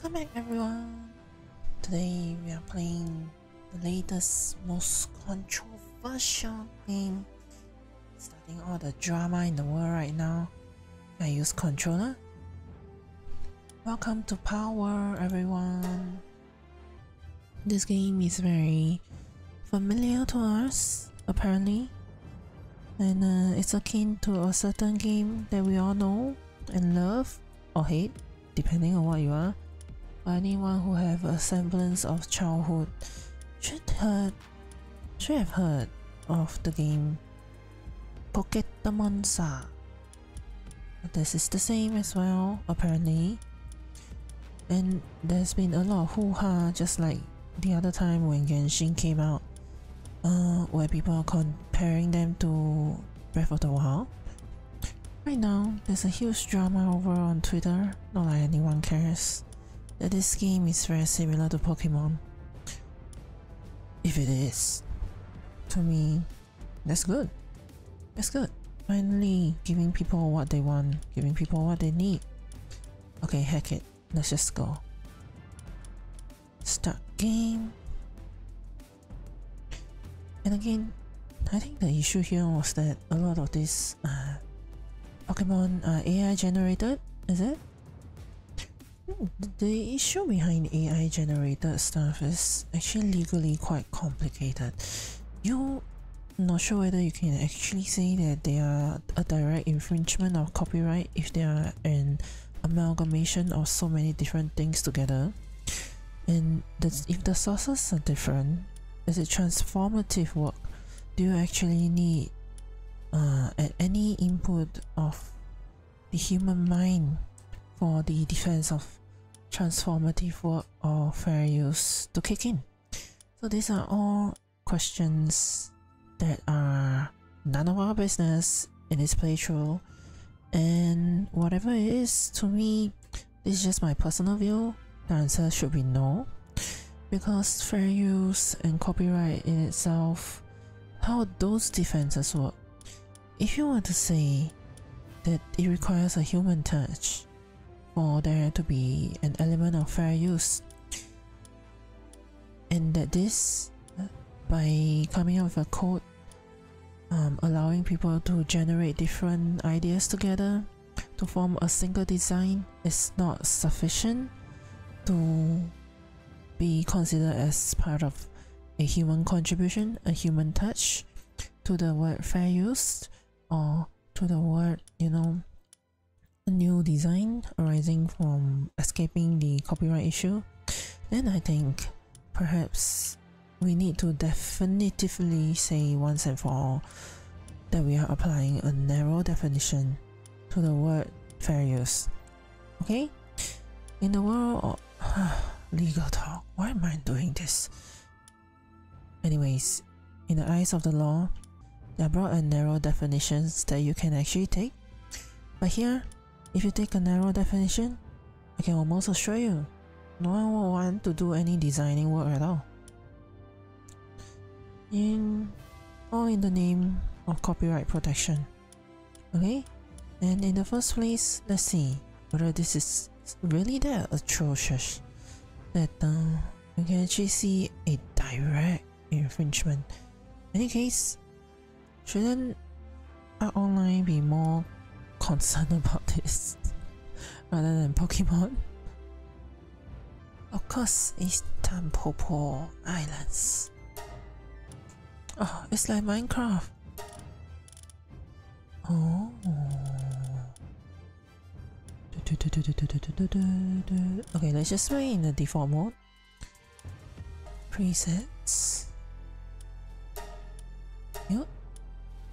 Welcome back everyone! Today we are playing the latest, most controversial game. Starting all the drama in the world right now. I use controller. Welcome to Power everyone! This game is very familiar to us, apparently. And uh, it's akin to a certain game that we all know and love or hate, depending on what you are. Anyone who have a semblance of childhood should heard should have heard of the game Pokemon Sa. This is the same as well, apparently. And there's been a lot of hoo-ha just like the other time when Genshin came out, uh, where people are comparing them to Breath of the Wild. Right now, there's a huge drama over on Twitter, not like anyone cares, that this game is very similar to Pokemon. If it is, to me, that's good. That's good. Finally giving people what they want, giving people what they need. Okay, heck it. Let's just go. Start game. And again, I think the issue here was that a lot of these uh, Pokemon are AI generated, is it? The issue behind AI generated stuff is actually legally quite complicated. You're not sure whether you can actually say that they are a direct infringement of copyright if they are an amalgamation of so many different things together. And if the sources are different, is it transformative work? Do you actually need uh, any input of the human mind for the defense of transformative work or fair use to kick in? So these are all questions that are none of our business in this playthrough. And whatever it is to me this is just my personal view. The answer should be no. Because fair use and copyright in itself how those defenses work. If you want to say that it requires a human touch for there to be an element of fair use. And that this by coming up with a code um, allowing people to generate different ideas together to form a single design is not sufficient to be considered as part of a human contribution, a human touch to the word fair use or to the word, you know, new design arising from escaping the copyright issue, then I think perhaps we need to definitively say once and for all that we are applying a narrow definition to the word fair use. Okay? In the world of legal talk, why am I doing this? Anyways, in the eyes of the law, there are broad and narrow definitions that you can actually take. But here, if you take a narrow definition, I can almost assure you, no one will want to do any designing work at all in all in the name of copyright protection. Okay? And in the first place, let's see whether this is really that atrocious that uh, you can actually see a direct infringement. In any case, shouldn't our online be more concerned about this rather than Pokemon? Of course, it's Tampopo Islands. Oh, it's like Minecraft. Oh. Okay, let's just play in the default mode. Presets. Cute.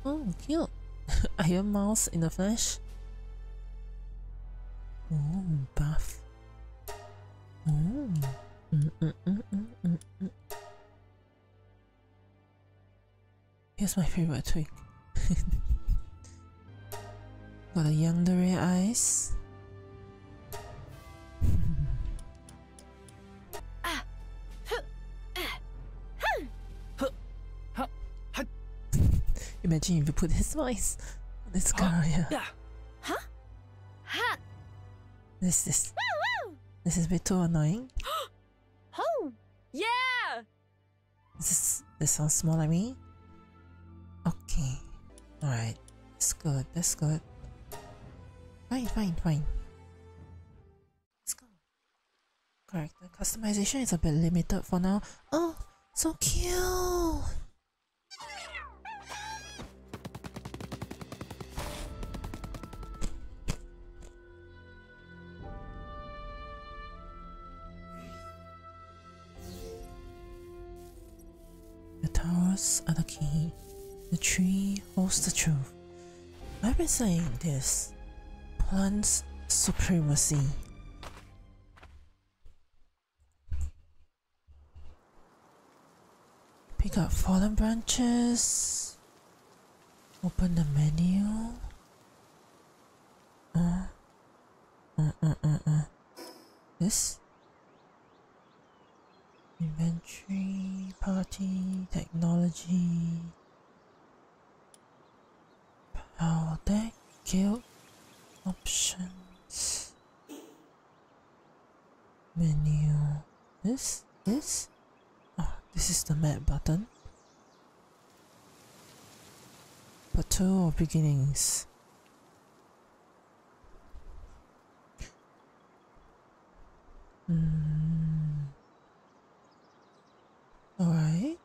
Oh, cute. Ironmouse in the flesh. Oh, buff. Oh. Mm -mm -mm. Here's my favorite twig. Got a yandere eyes. Imagine if you put his voice on this guy. Yeah. Huh? Huh? This is This is a bit too annoying. oh, yeah! This is this sounds more like me. Okay. Alright. That's good. That's good. Fine, fine, fine. Let's go. Character customization is a bit limited for now. Oh, so cute! Are the key. The tree holds the truth. I've been saying this. Plants supremacy. Pick up fallen branches. Open the menu. Uh, uh, uh, uh, uh. This? Inventory, party, technology. Paldeck, guild, options. Menu. This? This? Oh, this is the map button. Plateau of beginnings. Hmm. 喂？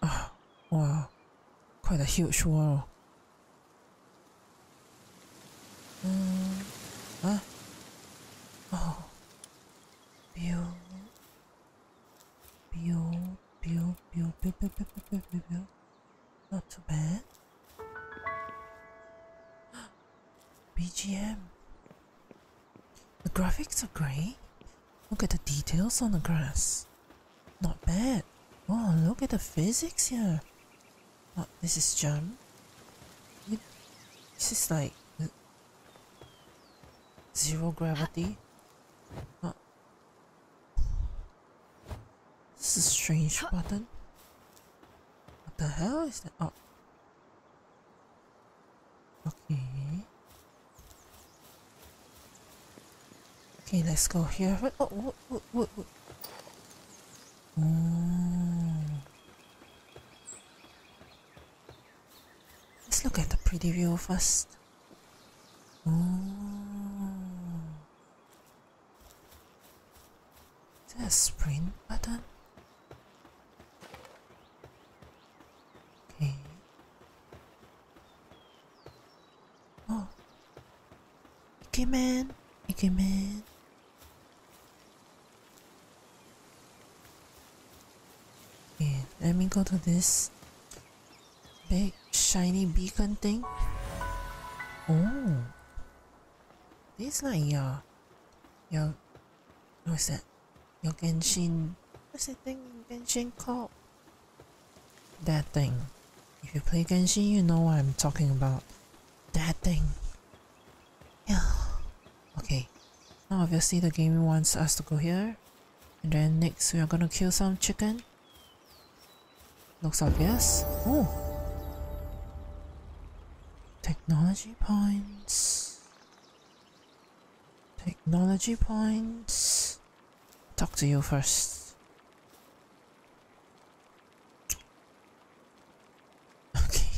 啊，哇，快点休说了。On the grass. Not bad. Oh, look at the physics here. Oh, this is jump. This is like uh, zero gravity. Oh. This is a strange button. What the hell is that? Oh. Okay, let's go here. What? Oh, what? What? What? Oh. Hmm. Let's look at the pretty view first. Oh. Is that a sprint button? Okay. Oh. Icky man. Icky man. Okay, let me go to this big shiny beacon thing. Oh, this like your your what's that? Your Genshin. What's that thing in Genshin called? That thing. If you play Genshin, you know what I'm talking about. That thing. Yeah. Okay. Now obviously the game wants us to go here. And then next we are gonna kill some chicken. Looks obvious. Oh. Technology points. Technology points. Talk to you first. Okay.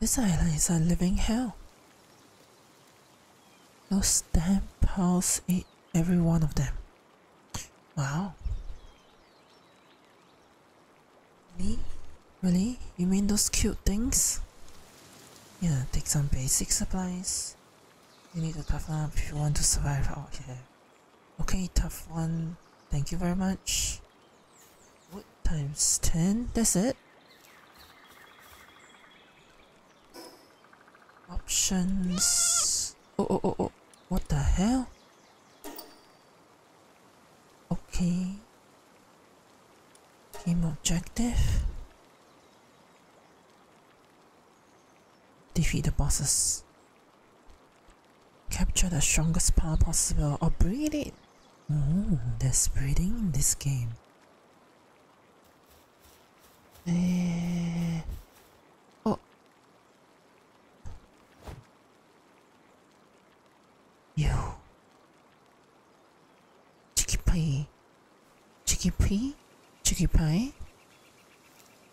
This island is a living hell. Those damn pals ate every one of them. Wow. Really? Really? You mean those cute things? Yeah, take some basic supplies. You need to toughen up if you want to survive out here. Okay, tough one. Thank you very much. Wood times 10? That's it? Options. Oh, oh, oh, oh. What the hell? Okay. Game objective. Defeat the bosses. Capture the strongest Pal possible or breed it. Oh, there's breeding in this game. Eh. Oh. You. Chicky pie. Chicky pie? Pie?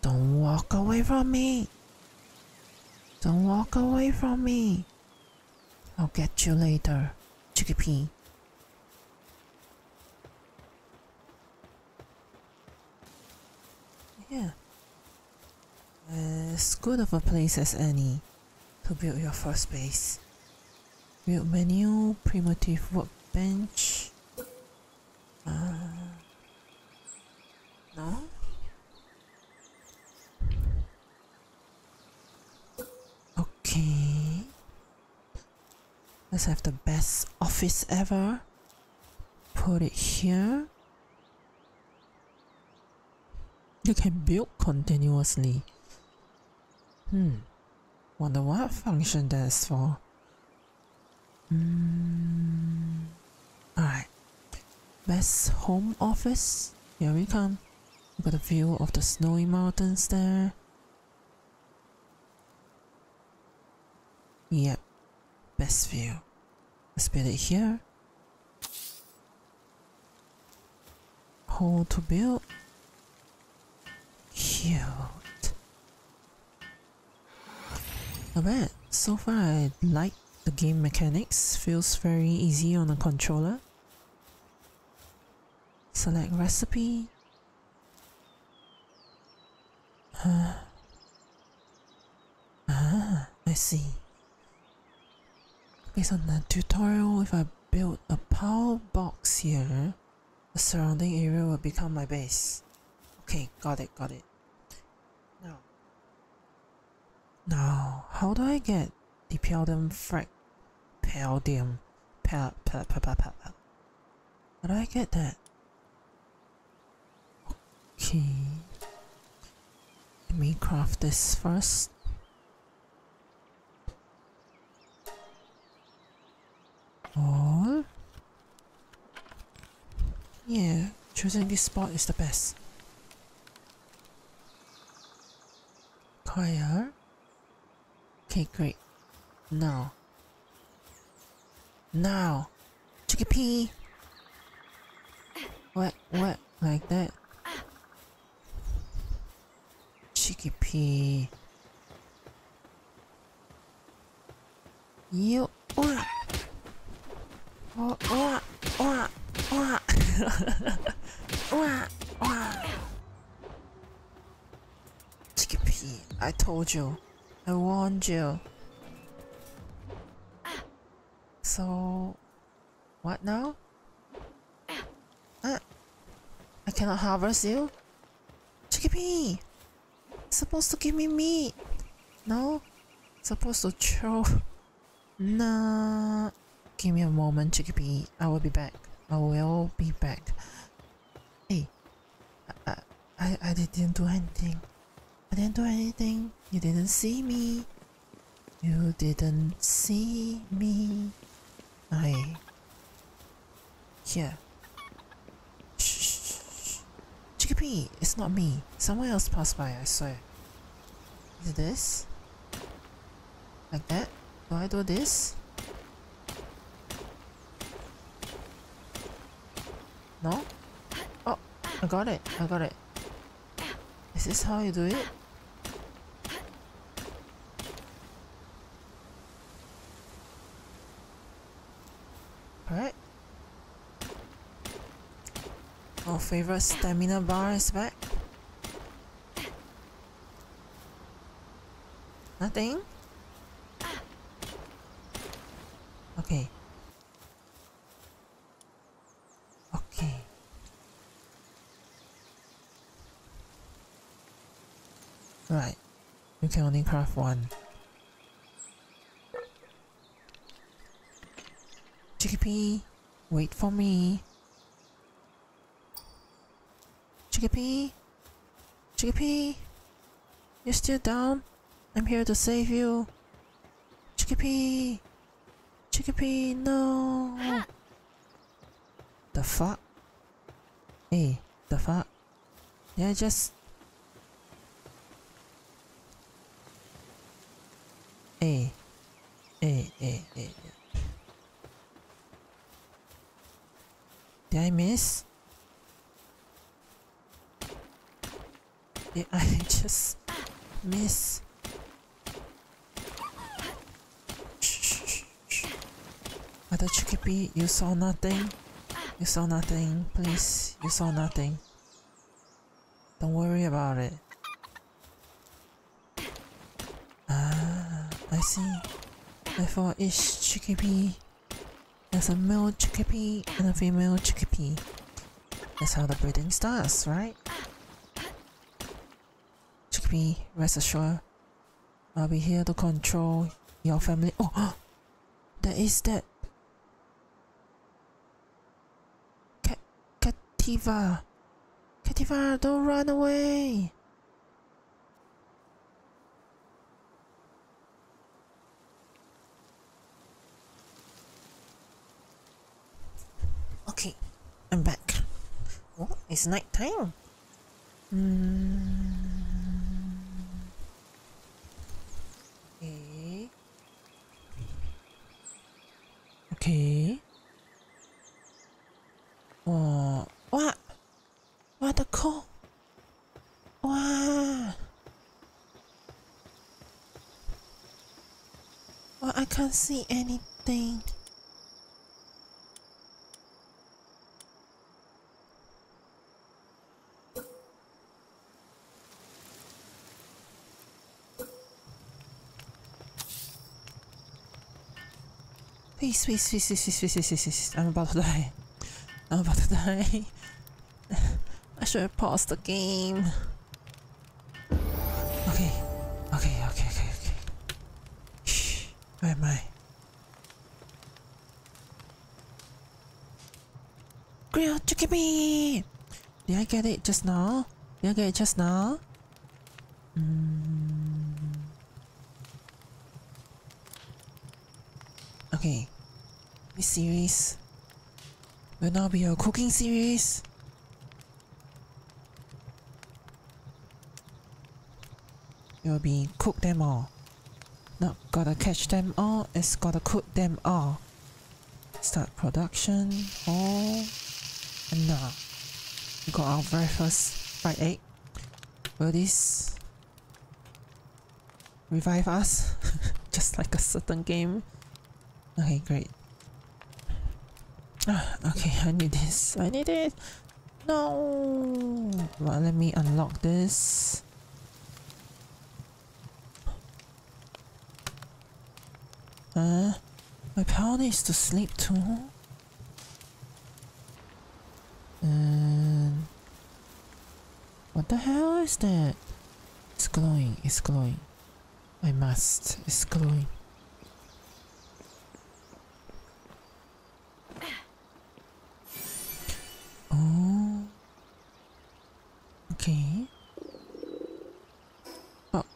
Don't walk away from me. Don't walk away from me. I'll get you later, Chicky pie. Yeah. As good of a place as any to build your first base. Build menu, primitive workbench. Uh, no? Okay. Let's have the best office ever. Put it here. You can build continuously. Hmm. Wonder what function that's for. Hmm. Alright. Best home office. Here we come. Got a view of the snowy mountains there. Yep. Best view. Let's build it here. Hole to build. Cute. Bad. So far I like the game mechanics. Feels very easy on the controller. Select recipe. Uh, ah, I see. Based on the tutorial, if I build a power box here, the surrounding area will become my base. Okay, got it, got it. Now, now, how do I get the palladium frag? Pal, pal, pal. How do I get that? Okay. Let me craft this first. All. Yeah, choosing this spot is the best. Choir. Okay, great. Now. Now. Chickpea. What? What? Like that? Chickpea. You. Wah. Wah. Chickpea. I told you. I warned you. So, what now? Uh, I cannot harvest you? Chickpea! Supposed to give me meat! No? Supposed to throw... Nah... Give me a moment, Chickpea. I will be back. I will be back. Hey, I, I, I didn't do anything. I didn't do anything. You didn't see me. You didn't see me. I. Here. Shh. Chickpea, it's not me. Someone else passed by, I swear. Is it this? Like that? Do I do this? No? Oh, I got it. I got it. Is this how you do it? Alright. Our favorite stamina bar is back. Nothing? Okay. Okay. Right. You can only craft one. Chickpea, wait for me. Chickpea? Chickpea? You're still down? I'm here to save you. Chickpea! Chickpea, no! The fuck? Hey, the fuck? Yeah, just... A. A, A, A. Did I miss? Did I just miss? Shh, shh, Other Chickpea, you saw nothing? You saw nothing, please. You saw nothing. Don't worry about it. Ah, I see. Therefore, each chickpea has a male chickpea and a female chickpea. That's how the breeding starts, right? Chickpea, rest assured, I'll be here to control your family. Oh, there is that. Cat, Cattiva. Cattiva, don't run away. Okay, I'm back. Oh, it's night time. Mm. Okay. Okay. Oh, what? What the call? What? What? I can't see anything. Please, please, please, please, please, please, please, please, please. I'm about to die. I'm about to die. I should have paused the game. Okay, okay, okay, okay, okay. Shh. Where am I? Grilled chicken meat! Did I get it just now? Did I get it just now? Mm. Okay. This series will now be a cooking series. It will be cook them all. Not gotta catch them all, it's gotta cook them all. Start production. Oh, and now we got our very first fried egg. Will this revive us? Just like a certain game. Okay, great. Okay, I need this. I need it. No. Well, let me unlock this. Uh, my power needs to sleep too. And what the hell is that? It's glowing. It's glowing. I must. It's glowing. Oh. Okay. Oh,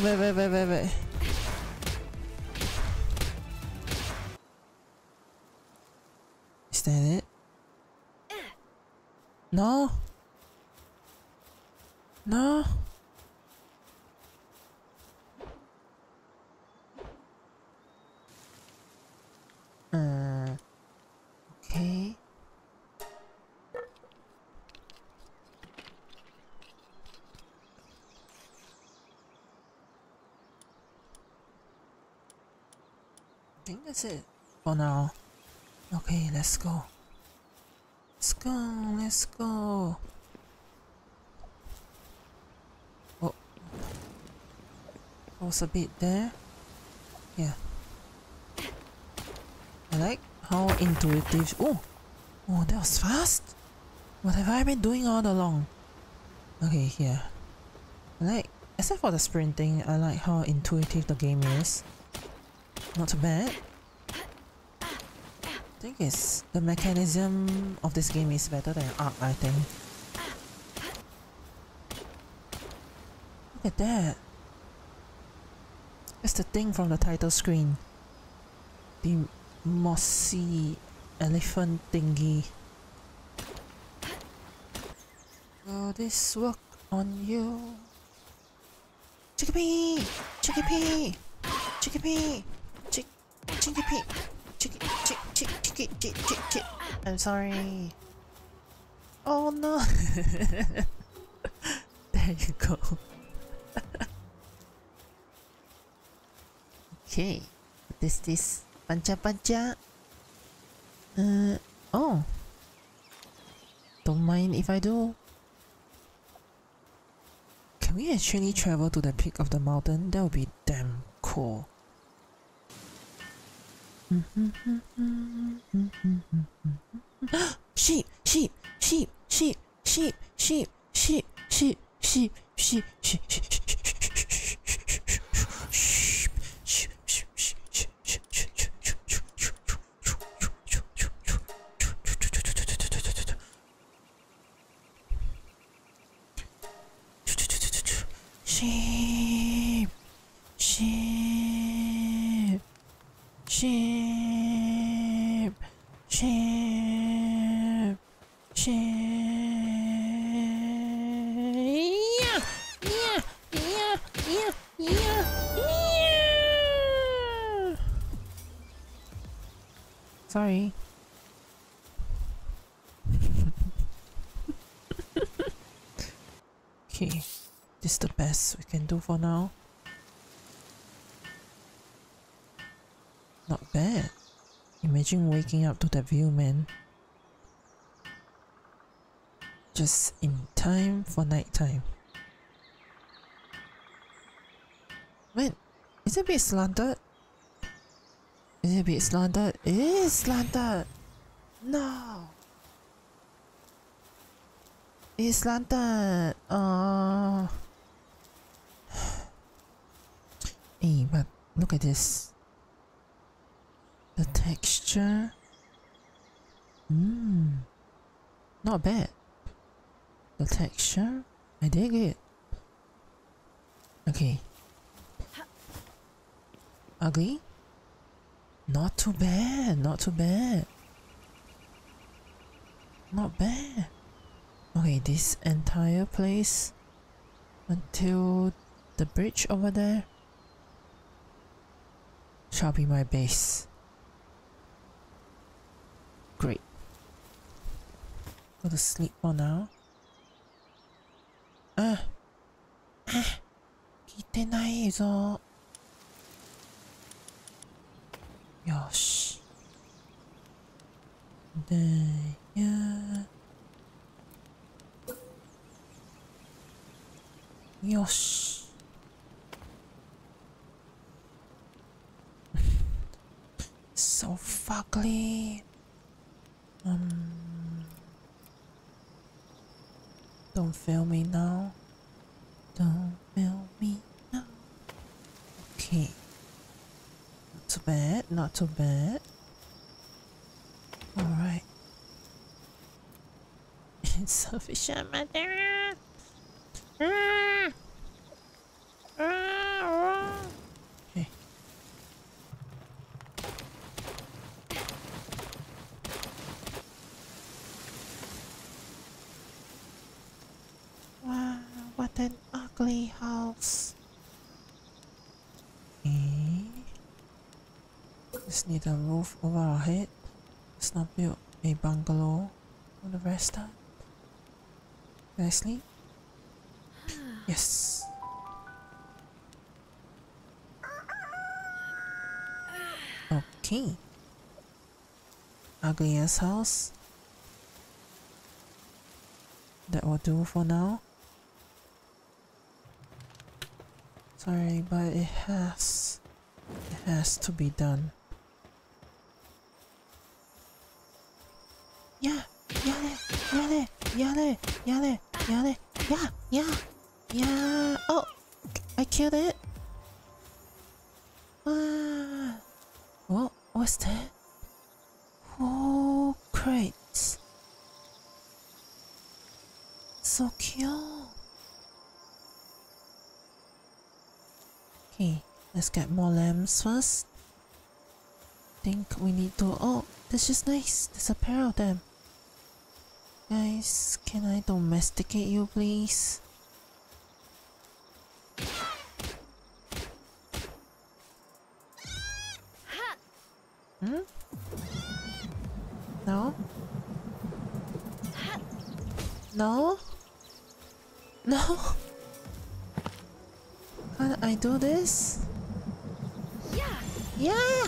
喂喂喂喂喂。That's it for now. Okay, let's go. Let's go, let's go. Oh. Was a bit there. Yeah. I like how intuitive. Oh! Oh, that was fast! What have I been doing all along? Okay, here. I like, except for the sprinting, I like how intuitive the game is. not too bad. I think it's the mechanism of this game is better than Ark, I think. Look at that. It's the thing from the title screen. The mossy elephant thingy. Will this work on you? Chickpea! Chickpea! Chickpea! Chick Chickpea! Chick chick chick chick I'm sorry. Oh no! there you go. okay. What is this? Pancha pancha? Uh, oh. Don't mind if I do. Can we actually travel to the peak of the mountain? That would be damn cool. Sheep! For now. Not bad. Imagine waking up to that view, man. Just in time for nighttime. Wait, is it a bit slanted? Is it a bit slanted? It is slanted! No! It's slanted! Uh... Hey, but look at this. The texture. Mmm. Not bad. The texture. I dig it. Okay. Ugly? Not too bad. Not too bad. Not bad. Okay, this entire place until the bridge over there shall be my base. Great. Go to sleep for now. Ah! Ah! 聞いてないぞ。よし。で、やよし。So fugly. Um, don't fail me now. Don't fail me now. Okay. Not too bad, not too bad. Alright. Insufficient material. Ah! Ah, ah. Okay. Wow, what an ugly house. Okay. Just need a roof over our head. Let's not build a bungalow for the rest time. Can I sleep? Yes. Okay. Ugly ass house. That will do for now. Sorry, but it has it has to be done. Yale, yale, yale, yeah, yeah, yeah. Oh, I killed it. Ah, What was that? Oh, crates. So cute. Okay, let's get more lambs first. Think we need to. Oh, this is nice. There's a pair of them. Guys, can I domesticate you, please? Hmm? No? No? No? Can't I do this? Yeah. Yeah!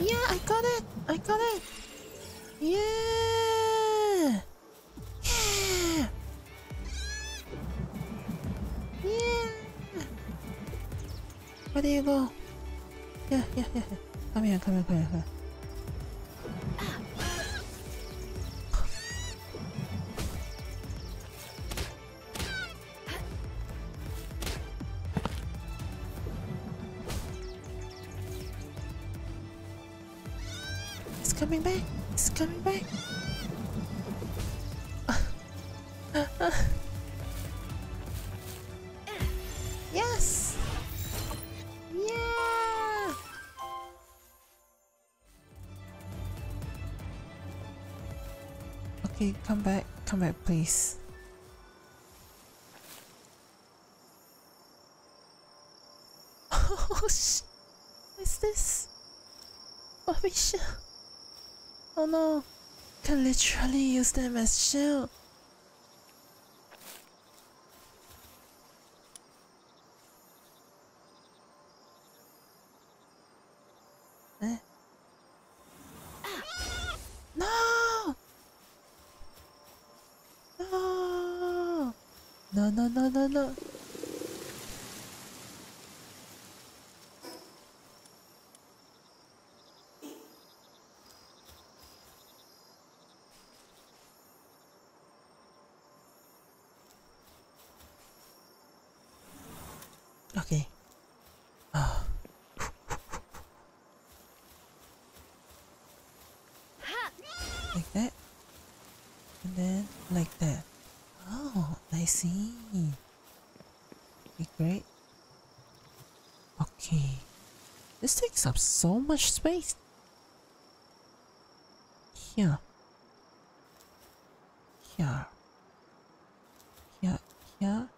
Yeah, I got it! I got it! Yeah! Go? Yeah, yeah, yeah. Come here, come here, come here, come here. Okay, come back. Come back, please. Oh, sh- What's this? Oh, Misha. Oh no. Can literally use them as shield. Eh? No! No! No, no, no, no, no. Okay. Ah. like that. And then like that. Oh, I see. Okay, great. Okay. This takes up so much space. Here. Here. Here. Here.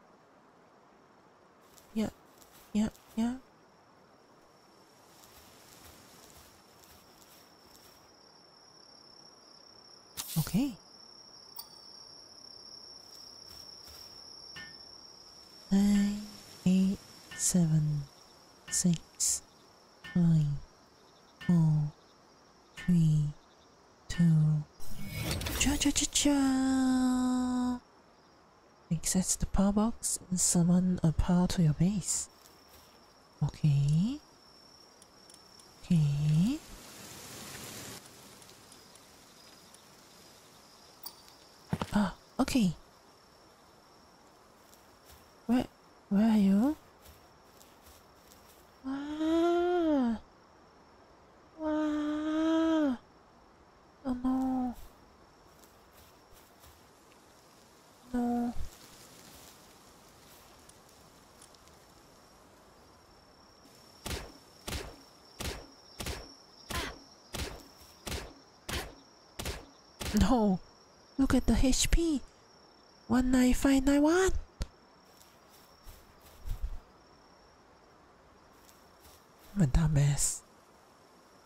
Yeah, yeah, Box and summon a power to your base. Okay. Ah, okay. Where, where are you? Wow. Wow. Oh no. No. No. Look at the HP. 19591. I'm a dumbass.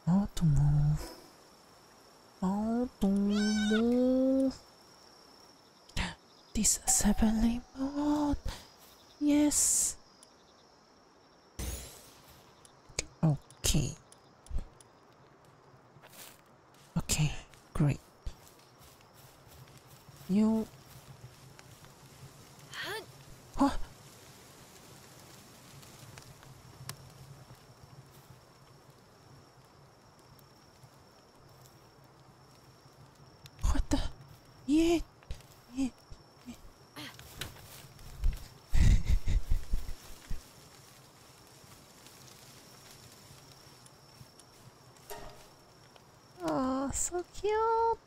How to move? How to move? Disassembly mode. Yes. Okay. Okay, great. You. What? What the? Yeah. Yeah. yeah. So cute.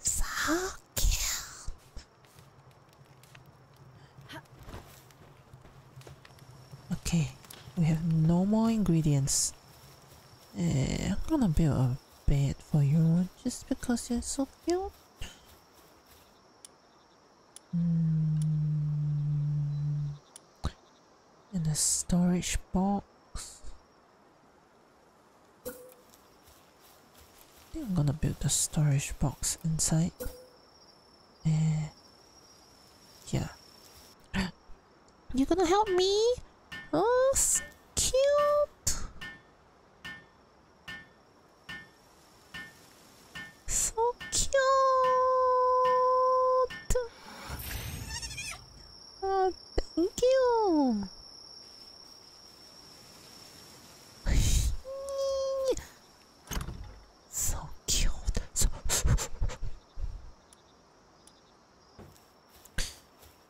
So cute. Okay, we have no more ingredients. Eh, I'm gonna build a bed for you just because you're so cute. Mm. In the storage box. I think I'm gonna build the storage box inside. Eh, yeah. You gonna help me? Oh, cute. So cute. Oh, thank you. So cute. So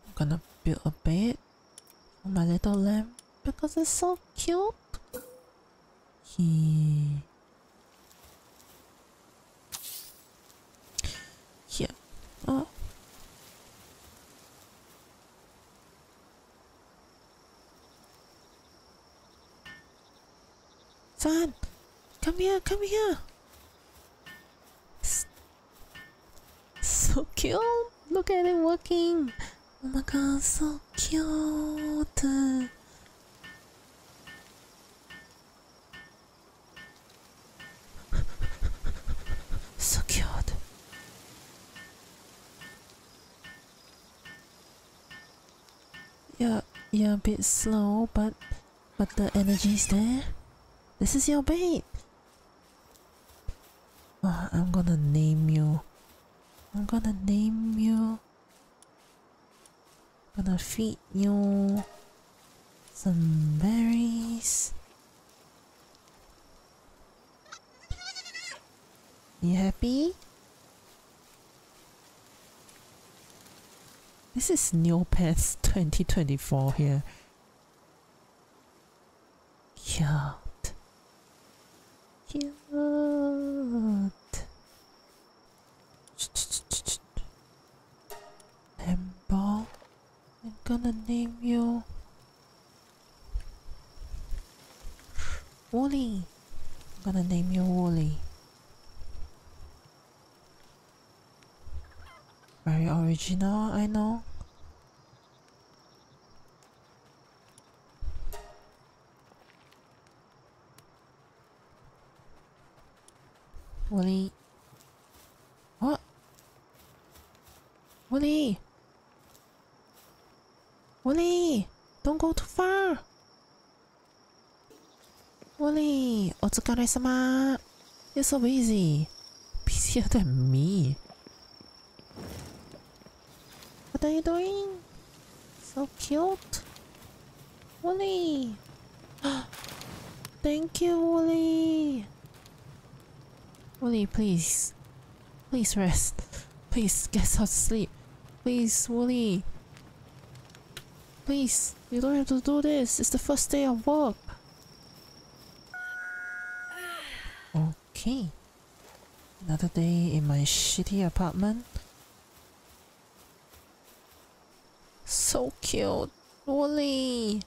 I'm gonna build a bed for my little lamb it's so cute. He Yeah. Oh. Son, come here, come here. So cute. Look at it working. Oh my god, so cute. So cute. A bit slow, but but the energy's there. This is your bait. Oh, I'm gonna name you. I'm gonna name you. I'm Gonna feed you some berries. You happy? This is Neopets 2024 here. Cute. Cute. Lamball, I'm gonna name you Woolly. I'm gonna name you Woolly. Very original, I know. Woolly. What? Woolly! Woolly! Don't go too far! Woolly! Otsukaresama! You're so busy. Busier than me. What are you doing? So cute. Woolly! Thank you, Woolly! Woolly, please. Please rest. Please get some sleep. Please, Woolly. Please, you don't have to do this. It's the first day of work. Okay. Another day in my shitty apartment. Cute. Woolly.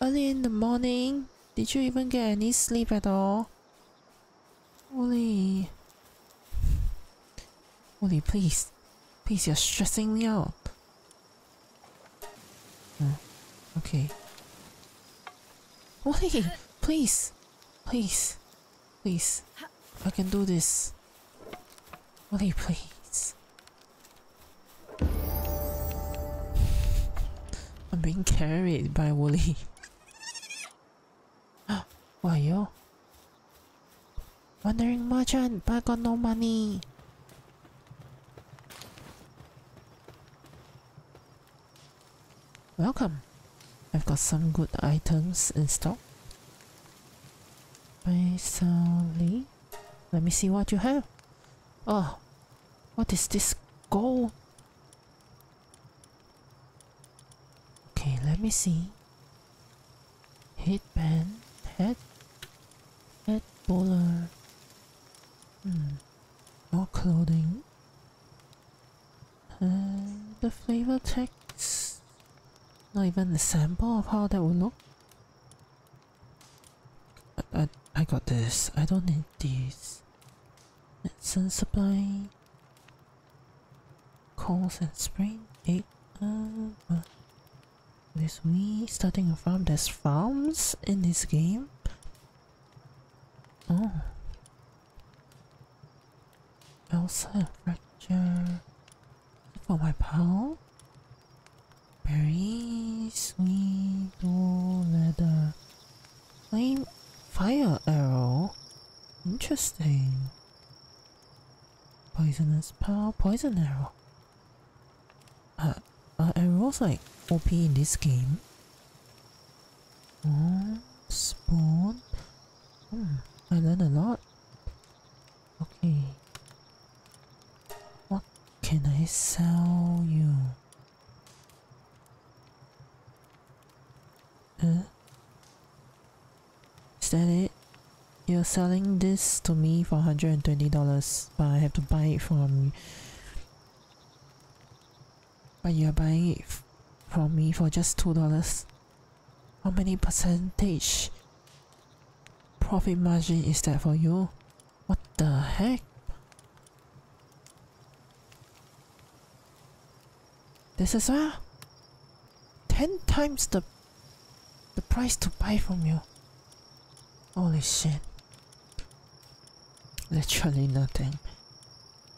Early in the morning. Did you even get any sleep at all? Woolly. Woolly, please. Please, you're stressing me out. Hmm, Okay. Woolly, please. Please. Please. I can do this. Woolly, please. Being carried by Woolly. Why you? Wandering merchant, but I got no money. Welcome. I've got some good items in stock. Let me see what you have. Oh, what is this gold? Okay, let me see. Headband, head, head bowler. Hmm. More clothing. And the flavor text. Not even a sample of how that would look. I, I, I got this. I don't need these. Medicine supply. Coals and spring. Eight. Uh, uh. This we starting a farm. There's farms in this game. Oh. Elsa fracture for my pal. Berry sweet wool leather. Flame fire arrow. Interesting. Poisonous power poison arrow. Uh, are arrows like OP in this game? Oh, spawn. Hmm, I learned a lot. Okay. What can I sell you? Uh? Is that it? You're selling this to me for $120, but I have to buy it from. But you're buying it from me for just $2. How many percentage profit margin is that for you? What the heck? This is well ten times the the price to buy from you. Holy shit. Literally nothing.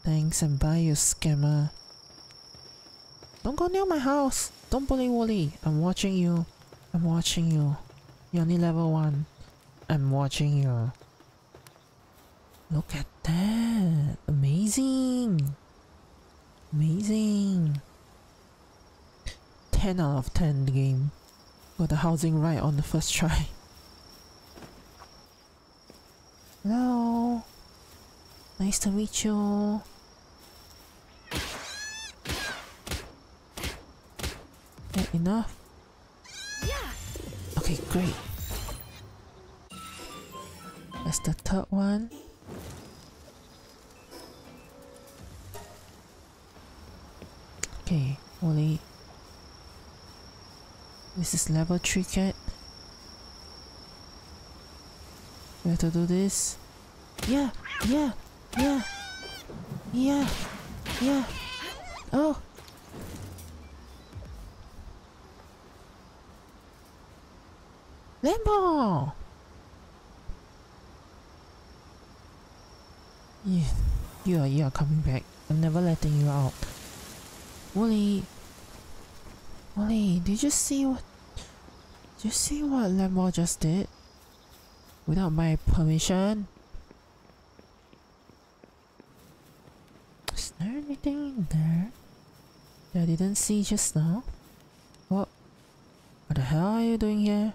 Thanks and bye you scammer. Don't go near my house. Don't bully Wooly. I'm watching you. I'm watching you. You're only level 1. I'm watching you. Look at that. Amazing. Amazing. 10 out of 10 game. Got the housing right on the first try. Hello. Nice to meet you. Enough. Okay, great. That's the third one. Okay, only this is level 3 cat. We have to do this. Yeah, yeah, yeah, yeah, yeah. Oh, Lamball! Yeah, you are, you are coming back. I'm never letting you out. Wooly! Wooly, did you see what... Did you see what Lamball just did? Without my permission? Is there anything in there that I didn't see just now? What? What the hell are you doing here?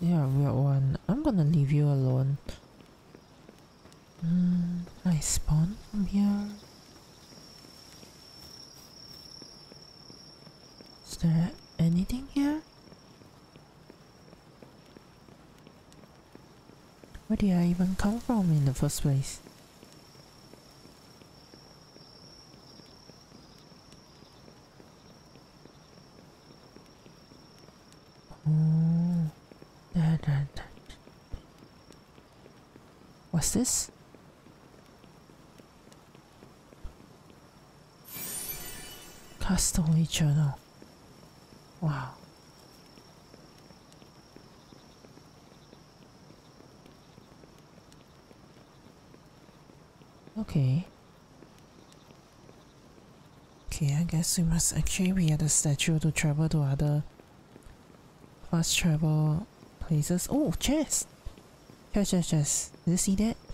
You're a weird one. I'm gonna leave you alone. Hmm, I spawn from here. Is there anything here? Where did I even come from in the first place? This? Castaway journal. Wow. Okay. Okay, I guess we must actually be at the statue to travel to other fast travel places. Oh, chest! Chest, chest, chest. Did you see that?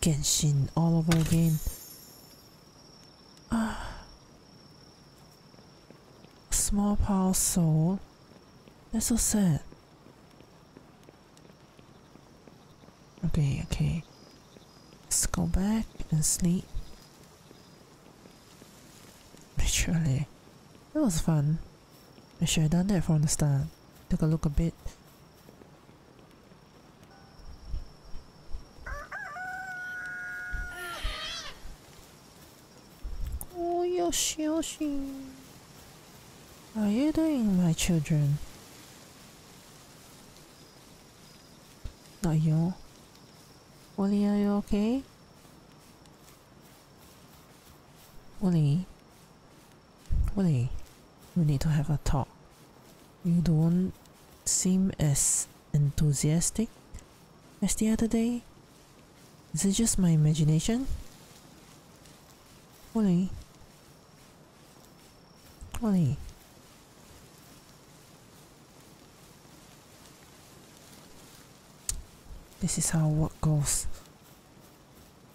Genshin all over again. Ah. Small Pal soul. That's so sad. Okay, okay. Let's go back and sleep. Naturally. It was fun. I should have done that from the start. Took a look a bit. Oh, How are you doing, my children? Not you. Wooly, are you okay? Wooly. Wooly. We need to have a talk. You don't seem as enthusiastic as the other day. Is it just my imagination? Wooly. This is how work goes.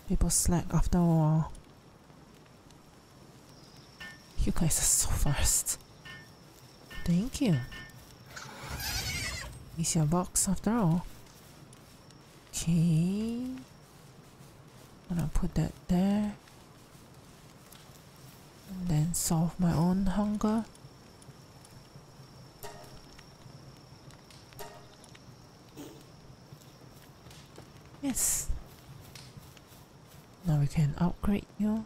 People slack after a while. You guys are so fast. Thank you. It's your box after all. Okay. Gonna put that there. And then solve my own hunger. Yes. Now we can upgrade you.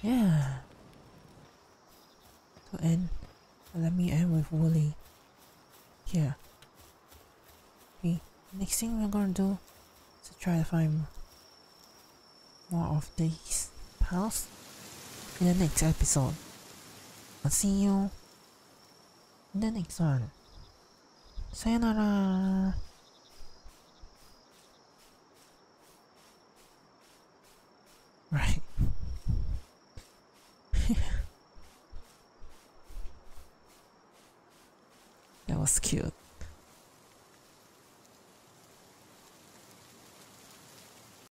Yeah. To end, let me end with Wooly. Here. Okay. Next thing we're gonna do is to try to find more of these pals in the next episode. I'll see you in the next one. Sayonara.